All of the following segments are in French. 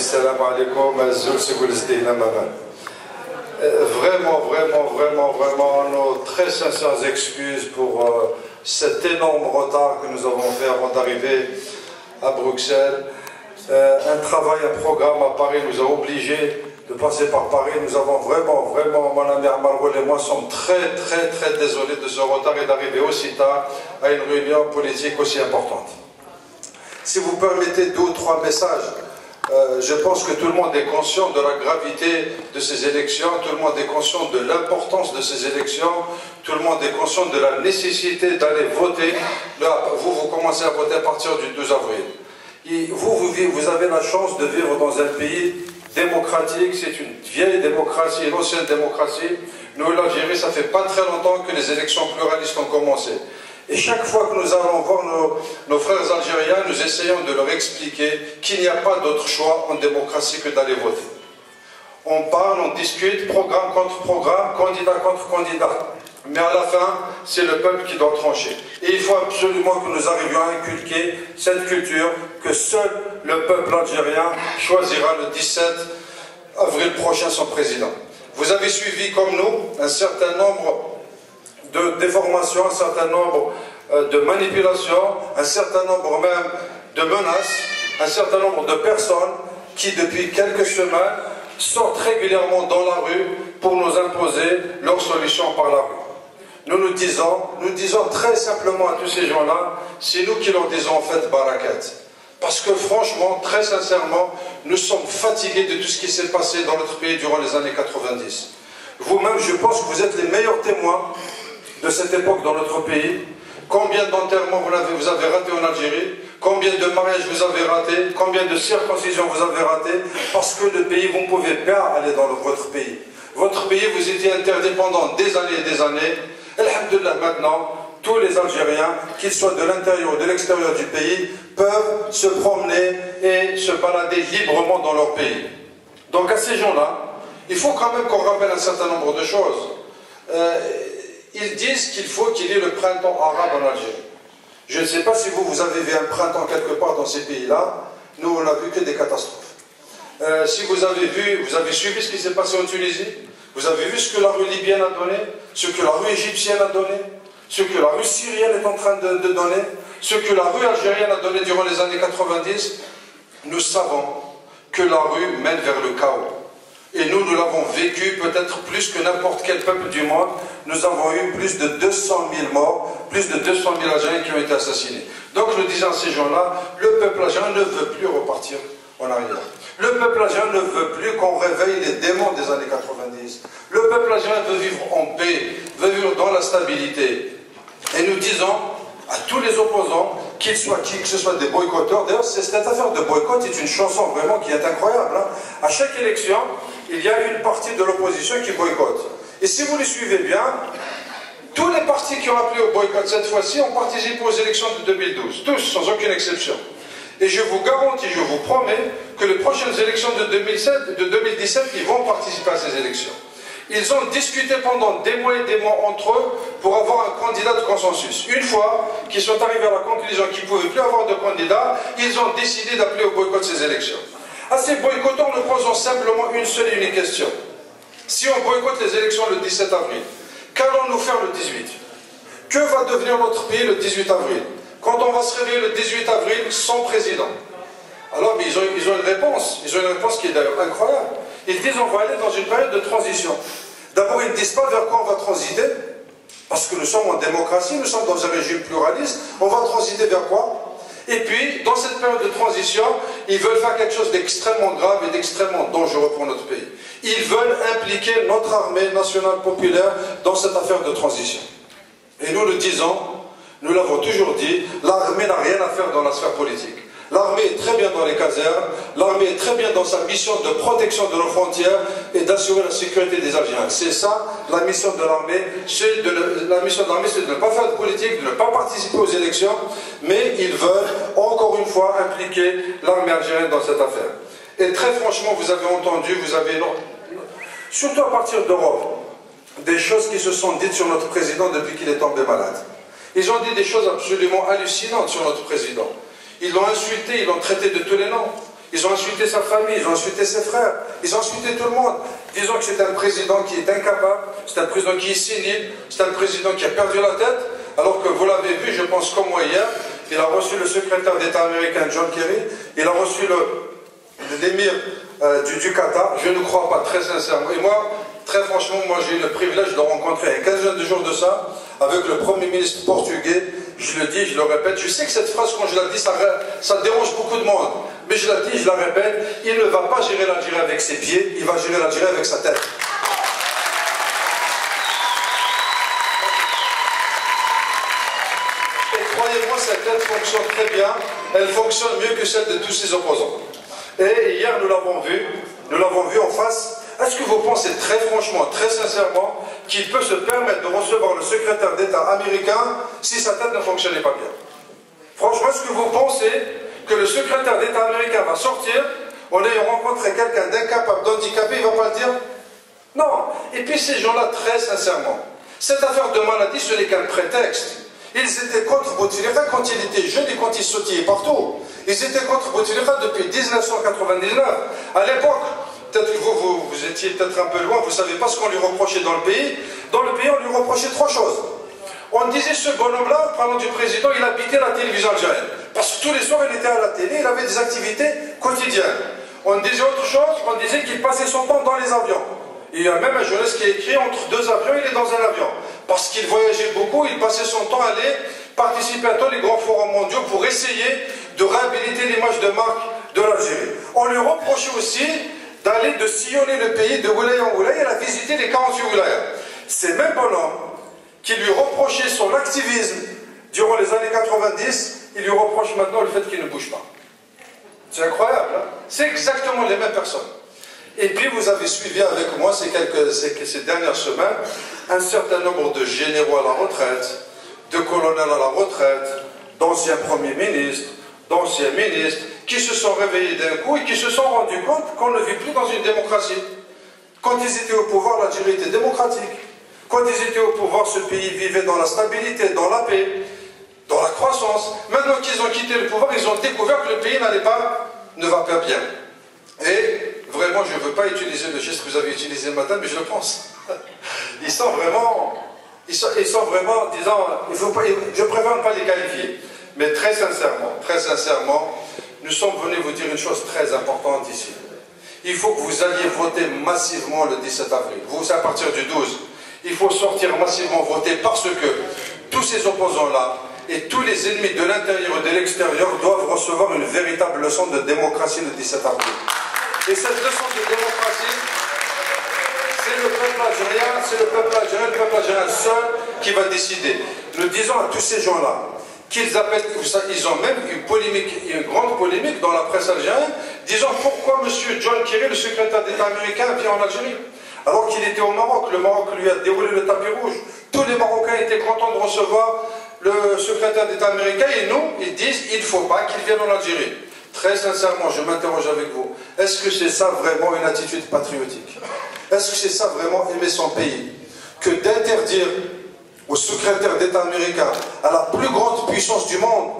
إخواني أخواتي السلام عليكم الزول سيقول زدينا ماما Vraiment, vraiment, vraiment, vraiment, nos très sincères excuses pour euh, cet énorme retard que nous avons fait avant d'arriver à Bruxelles. Euh, un travail, un programme à Paris nous a obligés de passer par Paris. Nous avons vraiment, vraiment, mon ami Amarwell et moi sommes très, très, très désolés de ce retard et d'arriver aussi tard à une réunion politique aussi importante. Si vous permettez deux ou trois messages, euh, je pense que tout le monde est conscient de la gravité de ces élections, tout le monde est conscient de l'importance de ces élections, tout le monde est conscient de la nécessité d'aller voter. Là, vous, vous commencez à voter à partir du 12 avril. vous, vous, vous avez la chance de vivre dans un pays démocratique, c'est une vieille démocratie, une ancienne démocratie. Nous, l'Algérie, ça fait pas très longtemps que les élections pluralistes ont commencé. Et chaque fois que nous allons voir nos, frères algériens, nous essayons de leur expliquer qu'il n'y a pas d'autre choix en démocratie que d'aller voter. On parle, on discute, programme contre programme, candidat contre candidat. Mais à la fin, c'est le peuple qui doit trancher. Et il faut absolument que nous arrivions à inculquer cette culture que seul le peuple algérien choisira le 17 avril prochain son président. Vous avez suivi comme nous un certain nombre de déformations, un certain nombre euh, de manipulations, un certain nombre même de menaces, un certain nombre de personnes qui, depuis quelques semaines, sortent régulièrement dans la rue pour nous imposer leurs solutions par la rue. Nous nous disons, nous disons très simplement à tous ces gens-là, c'est nous qui leur disons en fait barakat. Parce que franchement, très sincèrement, nous sommes fatigués de tout ce qui s'est passé dans notre pays durant les années 90. Vous-même, je pense que vous êtes les meilleurs témoins de cette époque dans notre pays. Combien d'enterrements vous, avez, vous avez raté en Algérie? Combien de mariages vous avez raté Combien de circoncisions vous avez raté Parce que le pays, vous ne pouvez pas aller dans votre pays. Votre pays, vous étiez interdit pendant des années et des années. Alhamdulillah, maintenant, tous les Algériens, qu'ils soient de l'intérieur ou de l'extérieur du pays, peuvent se promener et se balader librement dans leur pays. Donc à ces gens-là, il faut quand même qu'on rappelle un certain nombre de choses. Euh, ils disent qu'il faut qu'il y ait le printemps arabe en Algérie. Je ne sais pas si vous, avez vu un printemps quelque part dans ces pays-là. Nous, on n'a vu que des catastrophes. Euh, si vous avez vu, vous avez suivi ce qui s'est passé en Tunisie, vous avez vu ce que la rue libyenne a donné, ce que la rue égyptienne a donné, ce que la rue syrienne est en train de donner, ce que la rue algérienne a donné durant les années 90, nous savons que la rue mène vers le chaos. Et nous, nous l'avons vécu peut-être plus que n'importe quel peuple du monde. Nous avons eu plus de 200 000 morts, plus de 200 000 Algériens qui ont été assassinés. Donc je disais à ces gens-là, le peuple algérien ne veut plus repartir en arrière. Le peuple algérien ne veut plus qu'on réveille les démons des années 90. Le peuple algérien veut vivre en paix, veut vivre dans la stabilité. Et nous disons à tous les opposants, qu'ils soient qui que ce soit des boycotteurs, d'ailleurs cette affaire de boycott est une chanson vraiment qui est incroyable. Hein. À chaque élection, il y a une partie de l'opposition qui boycotte. Et si vous les suivez bien, tous les partis qui ont appelé au boycott cette fois-ci ont participé aux élections de 2012, tous, sans aucune exception. Et je vous garantis, je vous promets, que les prochaines élections de, 2007, de 2017, ils vont participer à ces élections. Ils ont discuté pendant des mois et des mois entre eux pour avoir un candidat de consensus. Une fois qu'ils sont arrivés à la conclusion qu'ils ne pouvaient plus avoir de candidat, ils ont décidé d'appeler au boycott ces élections. À ces boycottants, nous posons simplement une seule et unique question. Si on boycotte les élections le 17 avril, qu'allons-nous faire le 18 Que va devenir notre pays le 18 avril? Quand on va se réveiller le 18 avril sans président? Alors, ils, ont, ils ont une réponse. Ils ont une réponse qui est d'ailleurs incroyable. Ils disent on va aller dans une période de transition. D'abord, ils ne disent pas vers quoi on va transiter, parce que nous sommes en démocratie, nous sommes dans un régime pluraliste. On va transiter vers quoi? Et puis, dans cette période de transition, ils veulent faire quelque chose d'extrêmement grave et d'extrêmement dangereux pour notre pays. Ils veulent impliquer notre armée nationale populaire dans cette affaire de transition. Et nous le disons, nous l'avons toujours dit, l'armée n'a rien à faire dans la sphère politique. L'armée est très bien dans les casernes, l'armée est très bien dans sa mission de protection de nos frontières et d'assurer la sécurité des Algériens. C'est ça la mission de l'armée. La mission de l'armée, c'est de ne pas faire de politique, de ne pas participer aux élections, mais ils veulent encore une fois impliquer l'armée algérienne dans cette affaire. Et très franchement, vous avez entendu, vous avez, surtout à partir d'Europe, des choses qui se sont dites sur notre président depuis qu'il est tombé malade. Ils ont dit des choses absolument hallucinantes sur notre président. Ils l'ont insulté, ils l'ont traité de tous les noms. Ils ont insulté sa famille, ils ont insulté ses frères, ils ont insulté tout le monde. Disons que c'est un président qui est incapable, c'est un président qui est sénile, c'est un président qui a perdu la tête, alors que vous l'avez vu, je pense comme moi hier, il a reçu le secrétaire d'État américain John Kerry, il a reçu l'émir euh, du, du Qatar, je ne crois pas très sincèrement. Et moi, très franchement, moi j'ai eu le privilège de rencontrer il y a 15 de jours de ça, avec le Premier ministre portugais, je le dis, je le répète, je sais que cette phrase, quand je la dis, ça, dérange beaucoup de monde. Mais je la dis, je la répète, il ne va pas gérer l'Algérie avec ses pieds, il va gérer l'Algérie avec sa tête. Et croyez-moi, cette tête fonctionne très bien, elle fonctionne mieux que celle de tous ses opposants. Et hier, nous l'avons vu, nous l'avons vu en face. Est-ce que vous pensez très franchement, très sincèrement, qu'il peut se permettre de recevoir le secrétaire d'État américain si sa tête ne fonctionnait pas bien Franchement, est-ce que vous pensez que le secrétaire d'État américain va sortir en ayant rencontré quelqu'un d'incapable, d'handicapé, il ne va pas le dire? Non. Et puis ces gens-là, très sincèrement, cette affaire de maladie, ce n'est qu'un prétexte. Ils étaient contre Bouteflika quand il était jeune et quand il sautillait partout. Ils étaient contre Bouteflika depuis 1999. À l'époque, peut-être que vous, vous, étiez peut-être un peu loin, vous ne savez pas ce qu'on lui reprochait dans le pays. Dans le pays, on lui reprochait trois choses. On disait ce bonhomme-là, parlant du président, il habitait la télévision algérienne. Parce que tous les soirs, il était à la télé, il avait des activités quotidiennes. On disait autre chose, on disait qu'il passait son temps dans les avions. Il y a même un journaliste qui a écrit entre deux avions, il est dans un avion. Parce qu'il voyageait beaucoup, il passait son temps à aller participer à tous les grands forums mondiaux pour essayer de réhabiliter l'image de marque de l'Algérie. On lui reprochait aussi d'aller, de sillonner le pays de wilaya en wilaya et à visiter les 48 wilayas. C'est même bonhomme qui lui reprochait son activisme durant les années 90, il lui reproche maintenant le fait qu'il ne bouge pas. C'est incroyable, hein C'est exactement les mêmes personnes. Et puis vous avez suivi avec moi ces, quelques, ces dernières semaines un certain nombre de généraux à la retraite, de colonels à la retraite, d'anciens premiers ministres, d'anciens ministres, qui se sont réveillés d'un coup et qui se sont rendus compte qu'on ne vit plus dans une démocratie. Quand ils étaient au pouvoir, l'Algérie était démocratique. Quand ils étaient au pouvoir, ce pays vivait dans la stabilité, dans la paix, dans la croissance. Maintenant qu'ils ont quitté le pouvoir, ils ont découvert que le pays n'allait pas, ne va pas bien. Et vraiment, je ne veux pas utiliser le geste que vous avez utilisé le matin, mais je pense. Ils sont vraiment, ils sont, vraiment, pas, je préfère ne pas les qualifier. Mais très sincèrement, très sincèrement, nous sommes venus vous dire une chose très importante ici. Il faut que vous alliez voter massivement le 17 avril. Vous, à partir du 12. Il faut sortir massivement voter parce que tous ces opposants-là et tous les ennemis de l'intérieur et de l'extérieur doivent recevoir une véritable leçon de démocratie le 17 avril. Et cette leçon de démocratie, c'est le peuple algérien, c'est le peuple algérien, le peuple algérien seul qui va décider. Nous disons à tous ces gens-là qu'ils appellent, ils ont même une une grande polémique dans la presse algérienne, disant pourquoi M. John Kerry, le secrétaire d'État américain, vient en Algérie alors qu'il était au Maroc, le Maroc lui a déroulé le tapis rouge. Tous les Marocains étaient contents de recevoir le secrétaire d'État américain et nous, ils disent il ne faut pas qu'il vienne en Algérie. Très sincèrement, je m'interroge avec vous. Est-ce que c'est ça vraiment une attitude patriotique? Est-ce que c'est ça vraiment aimer son pays? Que d'interdire au secrétaire d'État américain, à la plus grande puissance du monde,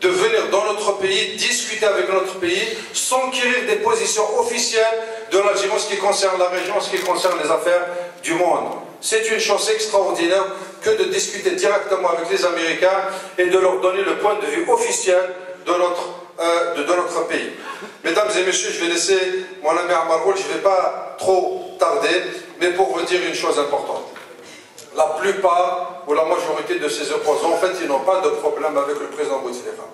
de venir dans notre pays, discuter avec notre pays, s'enquérir des positions officielles de l'Algérie en ce qui concerne la région, en ce qui concerne les affaires du monde. C'est une chose extraordinaire que de discuter directement avec les Américains et de leur donner le point de vue officiel de notre, euh, de, notre pays. Mesdames et messieurs, je vais laisser mon ami Armaroul, je ne vais pas trop tarder, mais pour vous dire une chose importante. La plupart ou la majorité de ces opposants, en fait, ils n'ont pas de problème avec le président Bouteflika.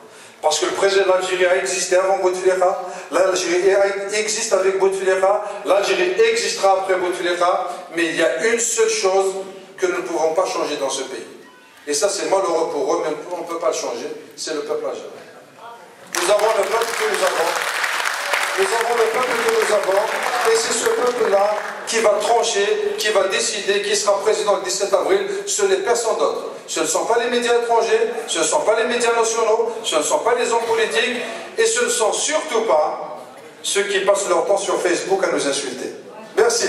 Parce que le président de l'Algérie a existé avant Bouteflika, l'Algérie existe avec Bouteflika, l'Algérie existera après Bouteflika, mais il y a une seule chose que nous ne pouvons pas changer dans ce pays. Et ça, c'est malheureux pour eux, mais on ne peut pas le changer, c'est le peuple algérien. Nous avons le peuple que nous avons. Nous avons le peuple que nous avons, et c'est ce peuple-là qui va trancher, qui va décider qui sera président le 17 avril. Ce n'est personne d'autre. Ce ne sont pas les médias étrangers, ce ne sont pas les médias nationaux, ce ne sont pas les hommes politiques, et ce ne sont surtout pas ceux qui passent leur temps sur Facebook à nous insulter. Merci.